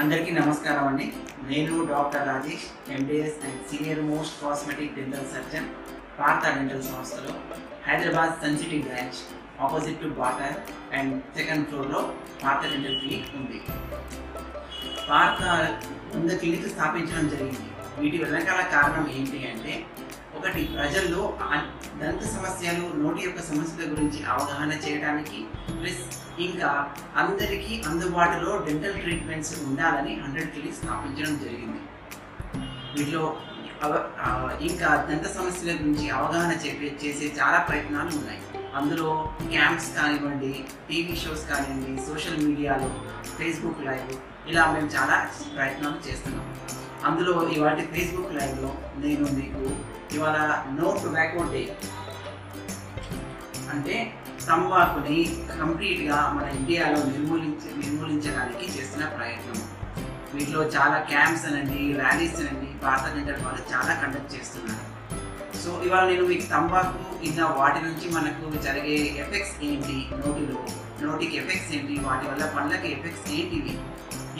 అందరికీ నమస్కారం అండి. నేను doctor Rajesh MBS and senior most cosmetic dental surgeon Partha dental సంస్థలో Hyderabad sun city branch opposite to barter and second ఫ్లోర్లో Partha dental clinic ఉంది. పార్థ వంద క్లినిక్ స్థాపించడం జరిగింది. వీటి వెనకాల కారణం ఏంటి అంటే ఒకటి ప్రజల్లో దంత సమస్యలు నోటి యొక్క సమస్యల గురించి అవగాహన చేయడానికి ప్లస్ ఇంకా అందరికీ అందుబాటులో డెంటల్ ట్రీట్మెంట్స్ ఉండాలని హండ్రెడ్ క్లినిక్ స్థాపించడం జరిగింది. వీటిలో అవ- ఇంకా దంత సమస్యల గురించి అవగాహన చేసే చాలా ప్రయత్నాలు ఉన్నాయి. అందులో క్యాంప్స్ కానివ్వండి టీవీ షోస్ కానివ్వండి సోషల్ మీడియాలో ఫేస్బుక్ లైవ్ ఇలా మేము చాలా ప్రయత్నాలు చేస్తున్నాం. అందులో ఇవాటి ఫేస్బుక్ లైవ్లో నేను మీకు ఇవాళ నో టొబాకో డే అంటే తంబాకుని కంప్లీట్గా మన ఇండియాలో నిర్మూలించ నిర్మూలించడానికి చేస్తున్న ప్రయత్నం. వీటిలో చాలా క్యాంప్స్ అనండి ర్యాలీస్ అనండి భారత డెంటల్ వాళ్ళు చాలా కండక్ట్ చేస్తున్నారు. సో ఇవాళ నేను మీకు తంబాకు ఇంకా వాటి నుంచి మనకు జరిగే ఎఫెక్ట్స్ ఏంటి నోటిలో నోటికి ఎఫెక్ట్స్ ఏంటి వాటి వల్ల పళ్ళకి ఎఫెక్ట్స్ ఏంటివి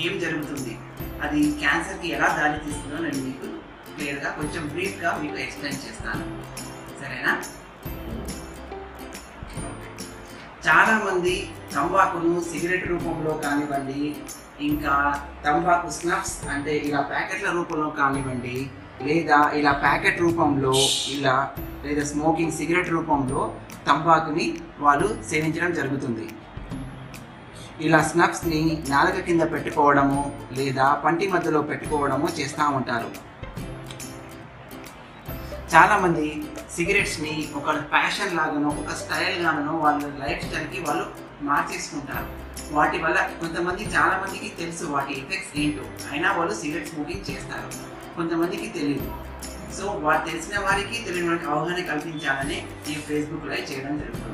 ఏం జరుగుతుంది అది క్యాన్సర్కి ఎలా దారి తీస్తుందో నేను మీకు క్లియర్గా కొంచెం బ్రీఫ్గా మీకు ఎక్స్ప్లెయిన్ చేస్తాను. సరేనా? చాలామంది తంబాకును సిగరెట్ రూపంలో కానివ్వండి ఇంకా తంబాకు స్నాప్స్ అంటే ఇలా ప్యాకెట్ల రూపంలో కానివ్వండి లేదా ఇలా ప్యాకెట్ రూపంలో ఇలా లేదా స్మోకింగ్ సిగరెట్ రూపంలో తంబాకుని వాళ్ళు సేవించడం జరుగుతుంది. ఇలా స్నఫ్స్ని నాలుక కింద పెట్టుకోవడము లేదా పంటి మధ్యలో పెట్టుకోవడము చేస్తూ ఉంటారు. చాలామంది సిగరెట్స్ని ఒక ప్యాషన్ లాగానో ఒక స్టైల్ గానో వాళ్ళ లైఫ్ స్టైల్కి వాళ్ళు మార్చేసుకుంటారు. వాటి వల్ల కొంతమంది చాలామందికి తెలుసు వాటి ఎఫెక్ట్స్ ఏంటో. అయినా వాళ్ళు సిగరెట్ స్మోకింగ్ చేస్తారు. కొంతమందికి తెలియదు సో వారు తెలిసిన వారికి తెలియని వారికి అవగాహన కల్పించాలని ఈ ఫేస్బుక్ లైవ్ చేయడం జరుగుతుంది.